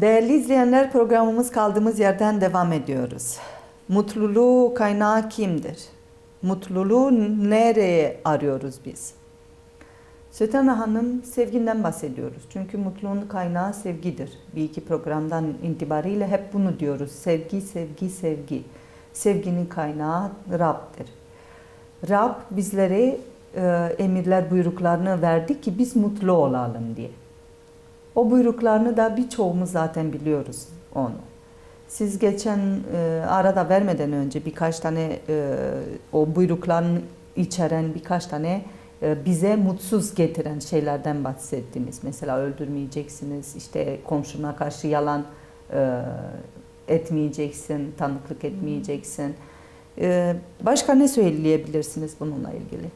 Değerli izleyenler programımız kaldığımız yerden devam ediyoruz. Mutluluğu kaynağı kimdir? Mutluluğu nereye arıyoruz biz? Sütena Hanım sevginden bahsediyoruz. Çünkü mutluluğun kaynağı sevgidir. Bir iki programdan itibariyle hep bunu diyoruz. Sevgi, sevgi, sevgi. Sevginin kaynağı Rab'dir. Rab bizlere e, emirler, buyruklarını verdi ki biz mutlu olalım diye. O buyruklarını da birçoğumuz zaten biliyoruz onu. Siz geçen e, arada vermeden önce birkaç tane e, o buyrukların içeren birkaç tane e, bize mutsuz getiren şeylerden bahsettiniz. Mesela öldürmeyeceksiniz, işte komşuna karşı yalan e, etmeyeceksin, tanıklık etmeyeceksin. E, başka ne söyleyebilirsiniz bununla ilgili?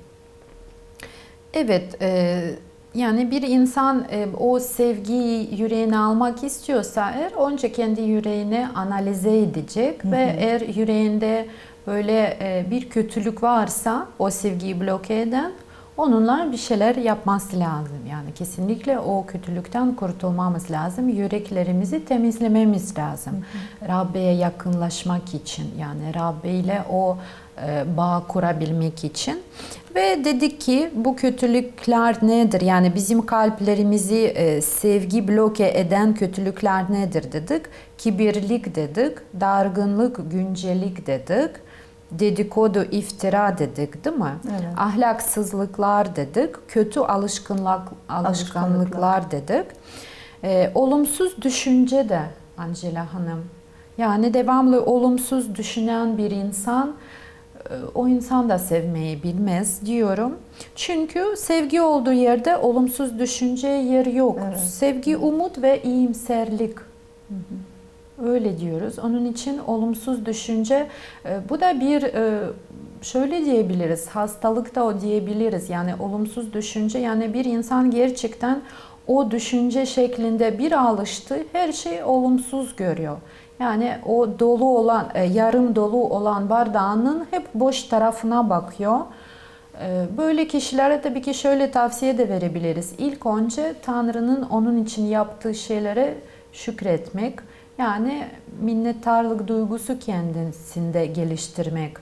Evet, e, yani bir insan e, o sevgiyi yüreğine almak istiyorsa eğer önce kendi yüreğini analize edecek hı hı. ve eğer yüreğinde böyle e, bir kötülük varsa o sevgiyi bloke eden onunla bir şeyler yapması lazım. Yani kesinlikle o kötülükten kurtulmamız lazım. Yüreklerimizi temizlememiz lazım. Rabbe'ye yakınlaşmak için yani Rabbe ile o e, bağ kurabilmek için. Ve dedik ki bu kötülükler nedir? Yani bizim kalplerimizi e, sevgi bloke eden kötülükler nedir dedik. Kibirlik dedik, dargınlık, güncelik dedik dedikodu, iftira dedik değil mi? Evet. Ahlaksızlıklar dedik, kötü alışkanlık, alışkanlıklar dedik. Ee, olumsuz düşünce de Angela Hanım. Yani devamlı olumsuz düşünen bir insan e, o insan da sevmeyi bilmez diyorum. Çünkü sevgi olduğu yerde olumsuz düşünce yer yok. Evet. Sevgi umut ve iyimserlik. Hı hı. Öyle diyoruz. Onun için olumsuz düşünce e, bu da bir e, şöyle diyebiliriz. Hastalık da o diyebiliriz. Yani olumsuz düşünce yani bir insan gerçekten o düşünce şeklinde bir alıştı her şey olumsuz görüyor. Yani o dolu olan, e, yarım dolu olan bardağının hep boş tarafına bakıyor. Böyle kişilere tabii ki şöyle tavsiye de verebiliriz. İlk önce Tanrı'nın onun için yaptığı şeylere şükretmek yani minnettarlık duygusu kendisinde geliştirmek.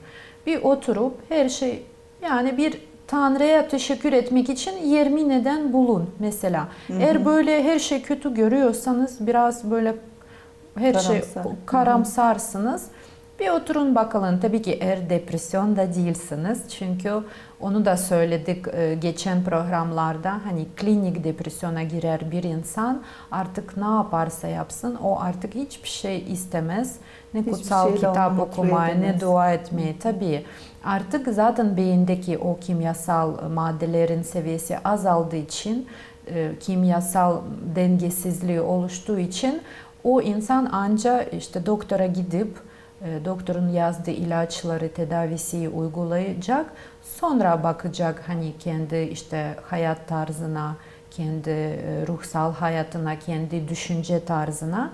Bir oturup her şey yani bir Tanrı'ya teşekkür etmek için 20 neden bulun mesela. Hı hı. Eğer böyle her şey kötü görüyorsanız biraz böyle her şey Karamsar. şey karamsarsınız. Hı hı. Bir oturun bakalım. Tabii ki eğer depresyonda değilsiniz. Çünkü onu da söyledik e, geçen programlarda. Hani klinik depresyona girer bir insan artık ne yaparsa yapsın o artık hiçbir şey istemez. Ne hiçbir kutsal kitap okumaya ne dua etmeyi. Tabii artık zaten beyindeki o kimyasal maddelerin seviyesi azaldığı için e, kimyasal dengesizliği oluştuğu için o insan anca işte doktora gidip doktorun yazdığı ilaçları tedavisi uygulayacak. Sonra bakacak hani kendi işte hayat tarzına, kendi e, ruhsal hayatına, kendi düşünce tarzına.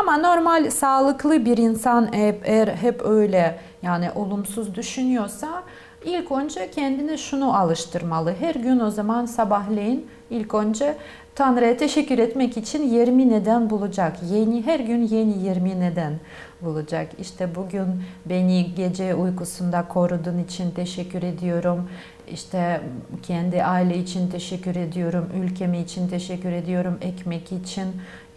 Ama normal sağlıklı bir insan hep, eğer hep öyle yani olumsuz düşünüyorsa ilk önce kendine şunu alıştırmalı. Her gün o zaman sabahleyin ilk önce Tanrı'ya teşekkür etmek için 20 neden bulacak. Yeni her gün yeni 20 neden bulacak. İşte bugün beni gece uykusunda koruduğun için teşekkür ediyorum. İşte kendi aile için teşekkür ediyorum, ülkemi için teşekkür ediyorum, ekmek için,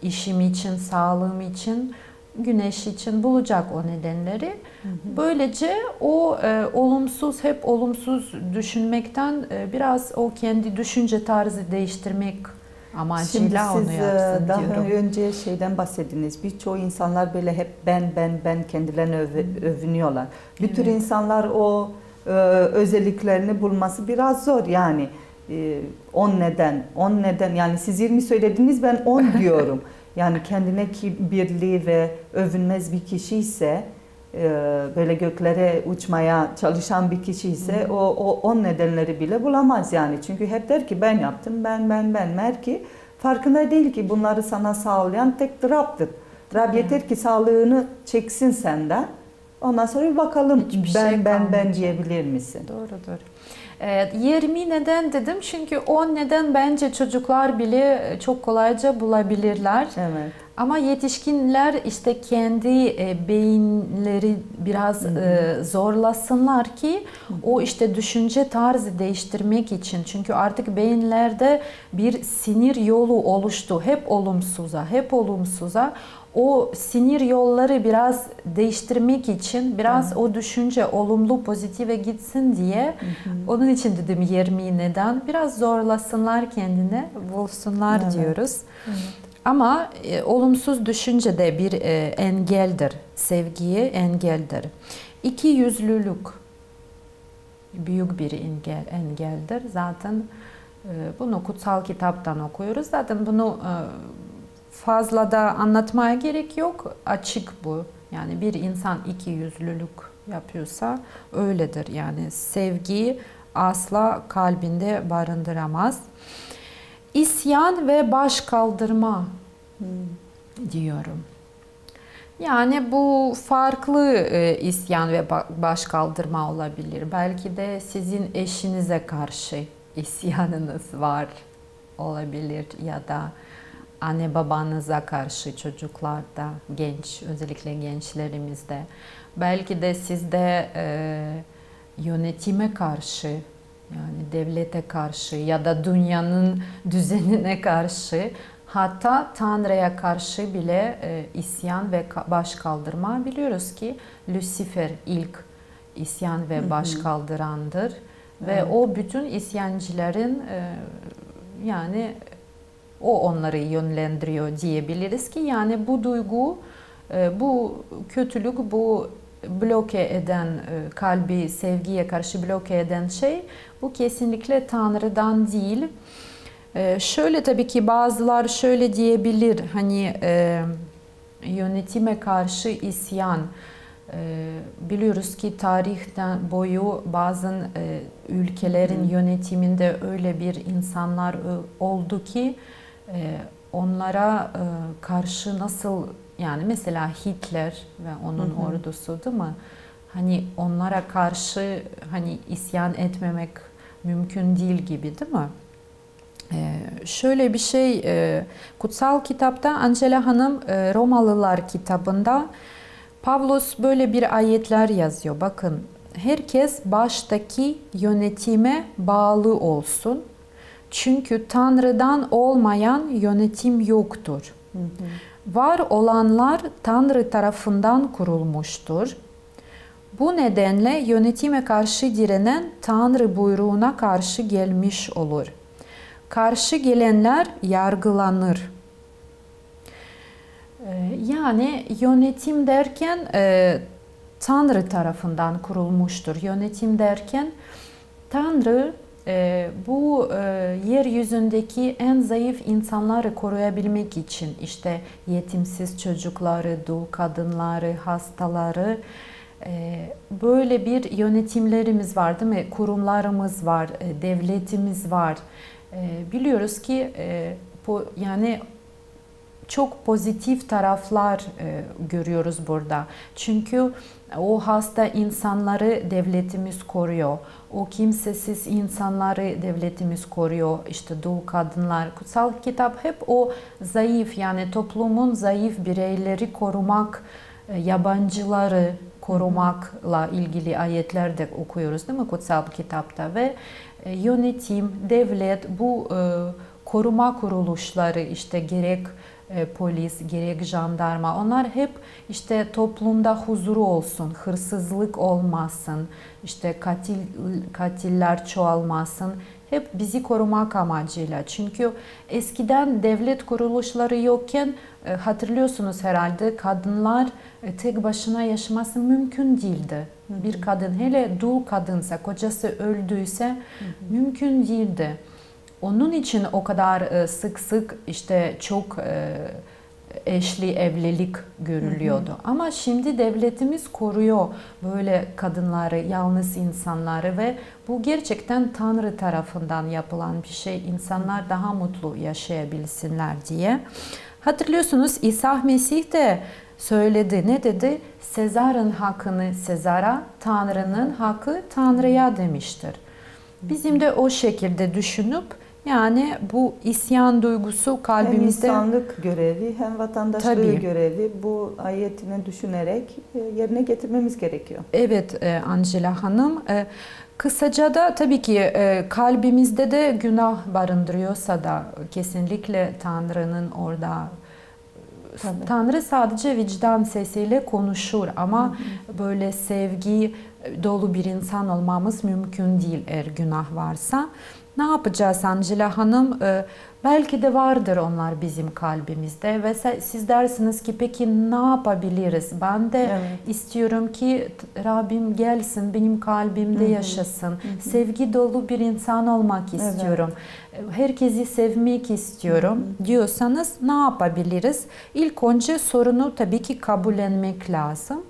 işim için, sağlığım için, güneş için bulacak o nedenleri. Hı hı. Böylece o e, olumsuz, hep olumsuz düşünmekten e, biraz o kendi düşünce tarzı değiştirmek amacıyla Şimdi siz onu yapsın e, daha diyorum. önce şeyden bahsettiniz. Birçoğu insanlar böyle hep ben ben ben kendilerini öv, övünüyorlar. Bir evet. tür insanlar o e, özelliklerini bulması biraz zor yani. 10 e, neden, 10 neden yani siz 20 söylediniz ben 10 diyorum. yani kendine kibirli ve övünmez bir kişi ise böyle göklere uçmaya çalışan bir kişi ise o, o on nedenleri bile bulamaz yani. Çünkü hep der ki ben yaptım, ben ben ben. Mer ki farkında değil ki bunları sana sağlayan tek Rab'dır. Rab yeter ki sağlığını çeksin senden. Ondan sonra bir bakalım Hiçbir ben şey ben ben diyebilir misin? Doğru doğru. Evet, 20 neden dedim çünkü 10 neden bence çocuklar bile çok kolayca bulabilirler. Evet. Ama yetişkinler işte kendi e, beyinleri biraz e, zorlasınlar ki o işte düşünce tarzı değiştirmek için. Çünkü artık beyinlerde bir sinir yolu oluştu. Hep olumsuza, hep olumsuza. O sinir yolları biraz değiştirmek için biraz o düşünce olumlu pozitife gitsin diye onun için dedim 20 neden biraz zorlasınlar kendine bulsunlar Evet. diyoruz. Evet. Ama e, olumsuz düşünce de bir e, engeldir. Sevgiye engeldir. İki yüzlülük büyük bir engel, engeldir. Zaten e, bunu kutsal kitaptan okuyoruz. Zaten bunu e, fazla da anlatmaya gerek yok. Açık bu. Yani bir insan iki yüzlülük yapıyorsa öyledir. Yani sevgi asla kalbinde barındıramaz. İsyan ve baş kaldırma diyorum. Yani bu farklı e, isyan ve ba- baş kaldırma olabilir. Belki de sizin eşinize karşı isyanınız var olabilir ya da anne babanıza karşı çocuklarda, genç özellikle gençlerimizde. Belki de sizde e, yönetime karşı yani devlete karşı ya da dünyanın düzenine karşı hatta Tanrı'ya karşı bile e, isyan ve baş kaldırma biliyoruz ki Lucifer ilk isyan ve baş kaldırandır ve Evet. o bütün isyancıların e, yani o onları yönlendiriyor diyebiliriz ki yani bu duygu e, bu kötülük bu bloke eden e, kalbi sevgiye karşı bloke eden şey bu kesinlikle Tanrı'dan değil. E, şöyle tabii ki bazılar şöyle diyebilir hani e, yönetime karşı isyan biliyoruz ki tarihten boyu bazı e, ülkelerin yönetiminde öyle bir insanlar oldu ki onlara karşı nasıl yani mesela Hitler ve onun Hı hı. ordusu değil mi? Hani onlara karşı hani isyan etmemek mümkün değil gibi değil mi? Ee, şöyle bir şey e, kutsal kitapta Angela Hanım e, Romalılar kitabında Pavlos böyle bir ayetler yazıyor. Bakın herkes baştaki yönetime bağlı olsun. Çünkü Tanrı'dan olmayan yönetim yoktur. Hı hı. Var olanlar Tanrı tarafından kurulmuştur. Bu nedenle yönetime karşı direnen Tanrı buyruğuna karşı gelmiş olur. Karşı gelenler yargılanır. Ee, Yani yönetim derken e, Tanrı tarafından kurulmuştur. Yönetim derken Tanrı bu e, yeryüzündeki en zayıf insanları koruyabilmek için işte yetimsiz çocukları, dul kadınları, hastaları e, böyle bir yönetimlerimiz var değil mi? Kurumlarımız var, e, devletimiz var. Biliyoruz ki yani çok pozitif taraflar görüyoruz burada. Çünkü o hasta insanları devletimiz koruyor. O kimsesiz insanları devletimiz koruyor. İşte dul kadınlar. Kutsal kitap hep o zayıf yani toplumun zayıf bireyleri korumak, e, yabancıları korumakla ilgili ayetler de okuyoruz değil mi kutsal kitapta ve e, yönetim, devlet bu e, koruma kuruluşları işte gerek e, polis, gerek jandarma onlar hep işte toplumda huzuru olsun, hırsızlık olmasın, işte katil katiller çoğalmasın. Hep bizi korumak amacıyla. Çünkü eskiden devlet kuruluşları yokken e, hatırlıyorsunuz herhalde kadınlar e, tek başına yaşaması mümkün değildi. Bir kadın hele dul kadınsa, kocası öldüyse mümkün değildi. Onun için o kadar e, sık sık işte çok e, eşli evlilik görülüyordu. Ama şimdi devletimiz koruyor böyle kadınları, yalnız insanları ve bu gerçekten Tanrı tarafından yapılan bir şey. İnsanlar daha mutlu yaşayabilsinler diye. Hatırlıyorsunuz İsa Mesih de söyledi. Ne dedi? Sezar'ın hakkını Sezar'a, Tanrı'nın hakkı Tanrı'ya demiştir. Bizim de o şekilde düşünüp Yani bu isyan duygusu Hem kalbimizde insanlık görevi hem vatandaşlığı Tabii. görevi bu ayetini düşünerek e, yerine getirmemiz gerekiyor. Evet e, Angela Hanım. E, Kısaca da tabii ki e, kalbimizde de günah barındırıyorsa da kesinlikle Tanrı'nın orada Tabii. Tanrı sadece vicdan sesiyle konuşur ama böyle sevgi dolu bir insan olmamız mümkün değil eğer günah varsa. Ne yapacağız Angela Hanım? Ee, belki de vardır onlar bizim kalbimizde ve siz dersiniz ki peki ne yapabiliriz? Ben de Evet. istiyorum ki Rabbim gelsin benim kalbimde yaşasın. Sevgi dolu bir insan olmak istiyorum. Herkesi sevmek istiyorum diyorsanız ne yapabiliriz? İlk önce sorunu tabii ki kabullenmek lazım.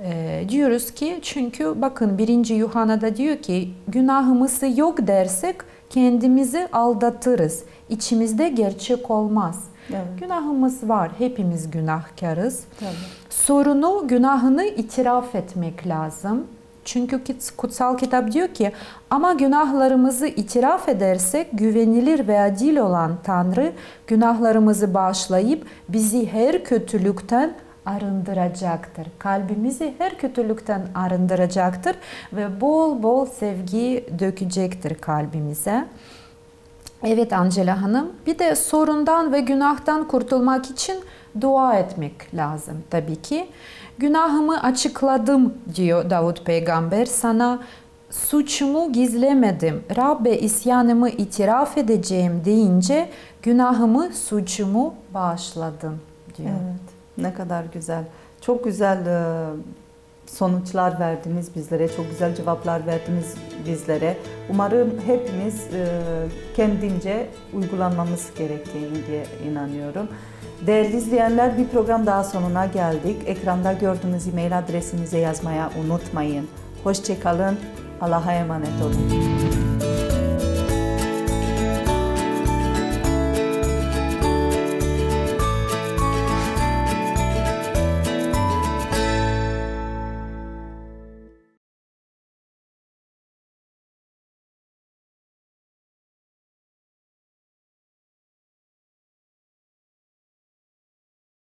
Ee, diyoruz ki çünkü bakın birinci Yuhanna'da diyor ki günahımız yok dersek kendimizi aldatırız. İçimizde gerçek olmaz. Evet. Günahımız var. Hepimiz günahkarız. Tabii. Sorunu, günahını itiraf etmek lazım. Çünkü kutsal kitap diyor ki ama günahlarımızı itiraf edersek güvenilir ve adil olan Tanrı günahlarımızı bağışlayıp bizi her kötülükten arındıracaktır. Kalbimizi her kötülükten arındıracaktır ve bol bol sevgi dökecektir kalbimize. Evet Angela Hanım. Bir de sorundan ve günahtan kurtulmak için dua etmek lazım tabii ki. Günahımı açıkladım diyor Davut peygamber sana. Suçumu gizlemedim. Rabbe isyanımı itiraf edeceğim deyince günahımı, suçumu bağışladım diyor. Evet. Ne kadar güzel. Çok güzel e, sonuçlar verdiniz bizlere. Çok güzel cevaplar verdiniz bizlere. Umarım hepimiz e, kendince uygulamamız gerektiğini diye inanıyorum. Değerli izleyenler bir program daha sonuna geldik. Ekranda gördüğünüz e-mail adresimize yazmaya unutmayın. Hoşçakalın. Allah'a emanet olun.